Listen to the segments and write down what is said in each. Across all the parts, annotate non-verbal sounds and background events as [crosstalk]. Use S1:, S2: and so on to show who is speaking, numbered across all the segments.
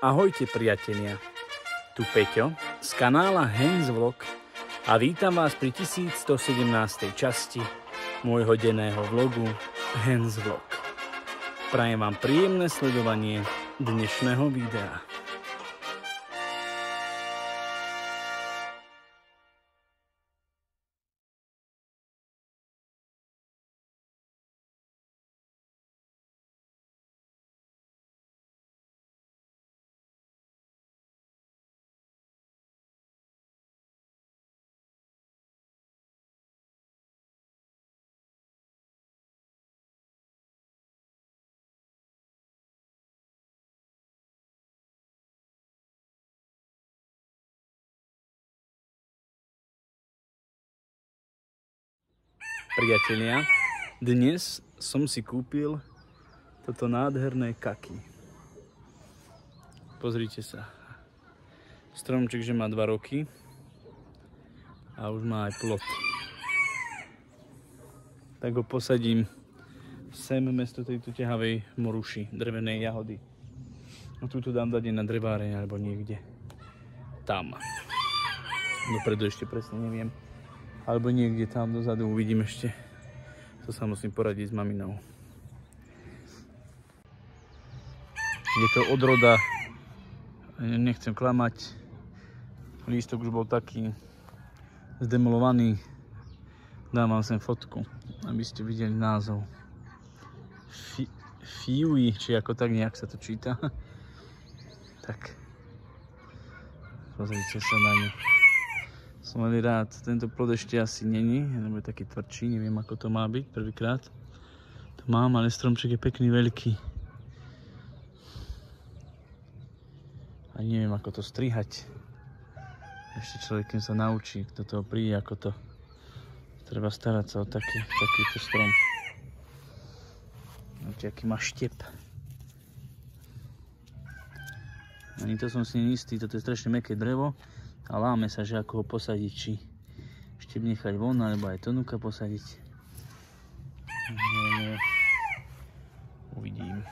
S1: Ahojte priatelia, tu Peťo z kanála Hens Vlog a vítam vás pri 1117. časti môjho denného vlogu Hens Vlog. Prajem vám príjemné sledovanie dnešného videa. Priatelia. Dnes som si kúpil toto nádherné kaky. Pozrite sa. Stromček, že má 2 roky a už má aj plot. Tak ho posadím sem mesto tejto ťahavej moruši, drevenej jahody. No túto dám dať na dreváre alebo niekde. Tam. Dopredu ešte presne neviem alebo niekde tam dozadu uvidím ešte. To sa musím poradiť s maminou. Je to odroda, nechcem klamať, lístok už bol taký zdemolovaný. Dám vám sem fotku, aby ste videli názov. Fiui, či ako tak nejak sa to číta. [laughs] tak, pozrite sa na ňu. Som veľmi rád. Tento plod ešte asi není, lebo je taký tvrdší, neviem ako to má byť prvýkrát. To mám, ale stromček je pekný, veľký. A neviem ako to strihať. Ešte človek, sa naučí, kto toho príde, ako to treba starať sa o taký, takýto strom. Viete, aký má štep. Ani to som si neistý, toto je strašne meké drevo a láme sa, že ako ho posadiť, či ešte nechať von, alebo aj tonúka posadiť. Uvidím.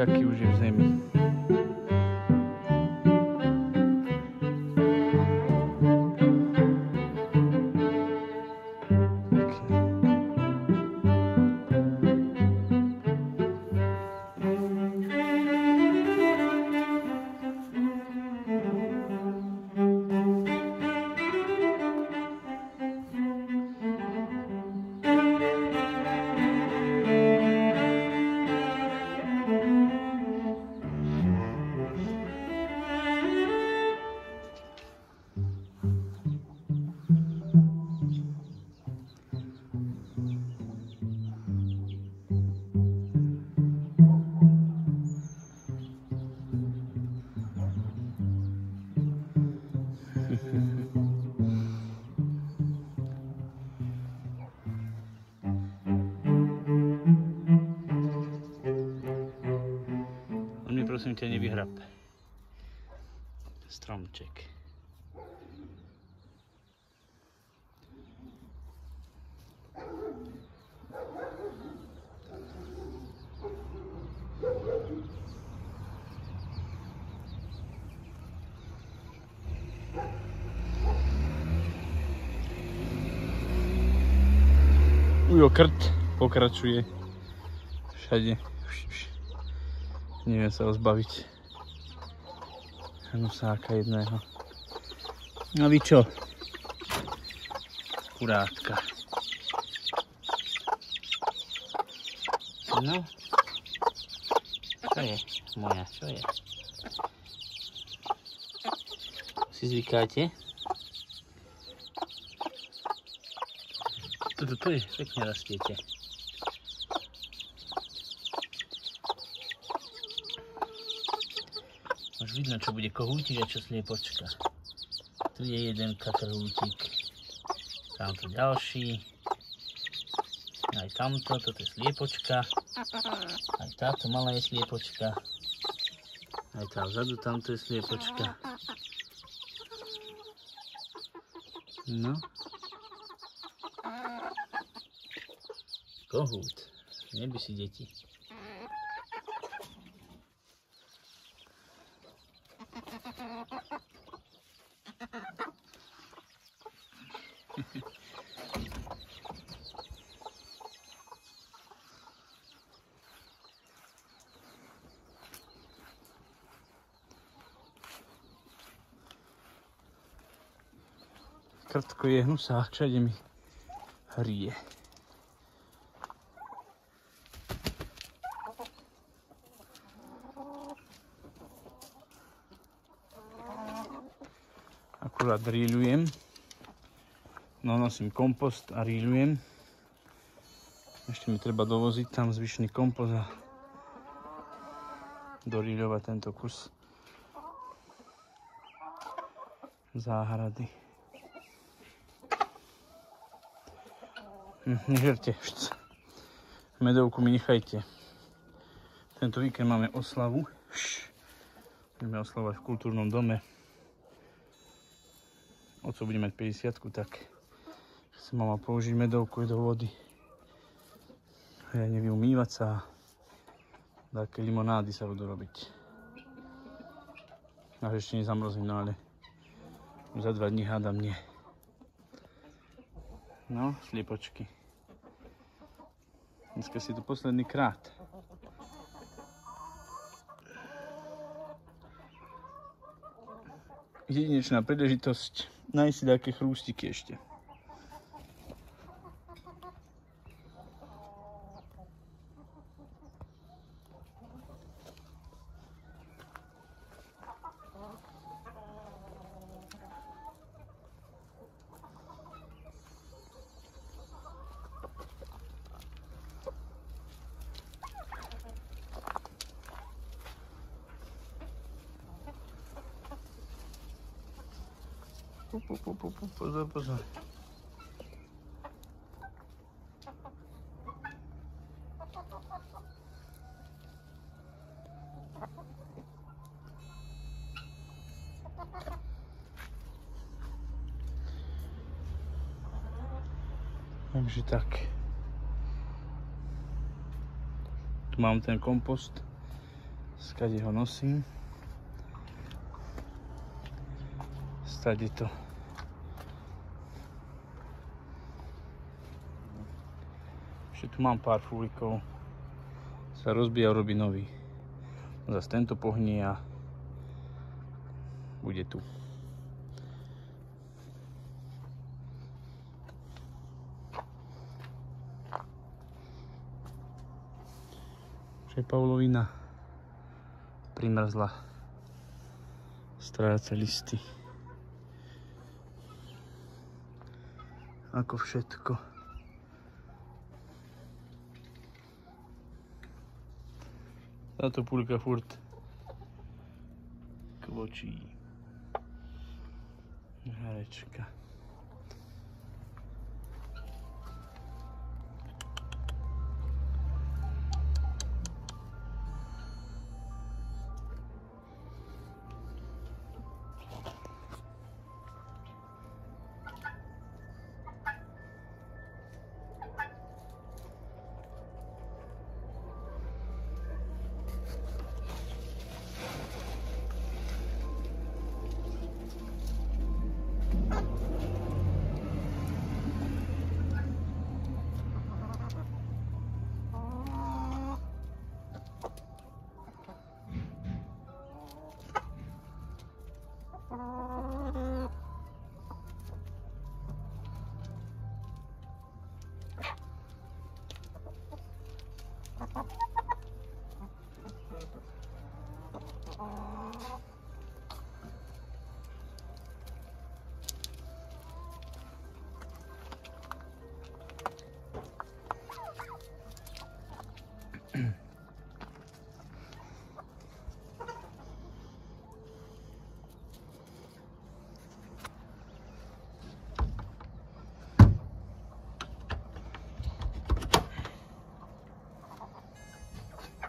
S1: fica aqui o Gisele. Prosím ťa, nevyhrab. Stromček. Ujo krt pokračuje všade. Neviem sa ho zbaviť. Hnusáka jedného. No vy čo? Kurátka. No. Čo je moja? Čo je? Si zvykáte? Toto tu je, pekne rastiete. Vidno, čo bude kohútik a čo sliepočka. Tu je jeden kakrhútik. Tamto ďalší. Aj tamto, toto je sliepočka. Aj táto malá je sliepočka. Aj tá vzadu, tamto je sliepočka. No, Kohút. Neby si deti. Je hnusák, všade mi hrie. akurát ríľujem. No nosím kompost a ríľujem. Ešte mi treba dovoziť tam zvyšný kompost a doríľovať tento kus záhrady. Nežerte. Medovku mi nechajte. Tento víkend máme oslavu. Budeme oslavovať v kultúrnom dome oco bude mať 50 tak chcem mama použiť medovku do vody. Ja neviem umývať sa a také limonády sa budú robiť. Až ešte nezamrozím, no ale za dva dní hádam nie. No, sliepočky. Dneska si tu posledný krát. Jedinečná príležitosť nájsť si také chrústiky ešte. Pozor, pozor. Takže tak. Tu mám ten kompost, skade ho nosím. Stade to Ešte tu mám pár fúlikov. Sa rozbíja robí nový. Zas tento pohnie a bude tu. Že Pavlovina primrzla. Stráca listy. Ako všetko. Táto púlka furt kvočí. Harečka.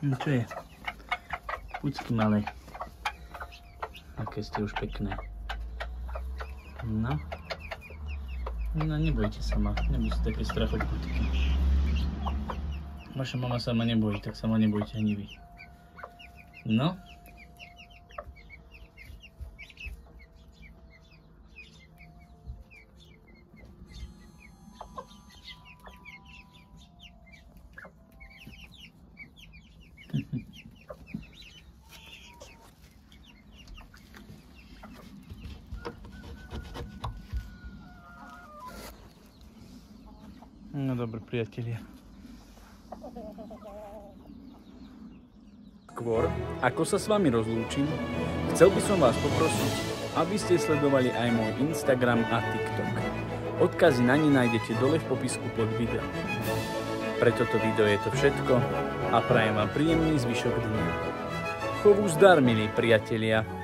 S1: No čo je? Pucky malé. Aké ste už pekné. No. No nebojte sa ma, nebojte také strachoputky. Vaša mama sa ma nebojí, tak sa ma nebojte ani vy. No. No dobre, priatelia. Skôr, ako sa s vami rozlúčim, chcel by som vás poprosiť, aby ste sledovali aj môj Instagram a TikTok. Odkazy na ne nájdete dole v popisku pod videom. Pre toto video je to všetko a prajem vám príjemný zvyšok dňa. Chovu zdar, milí priatelia.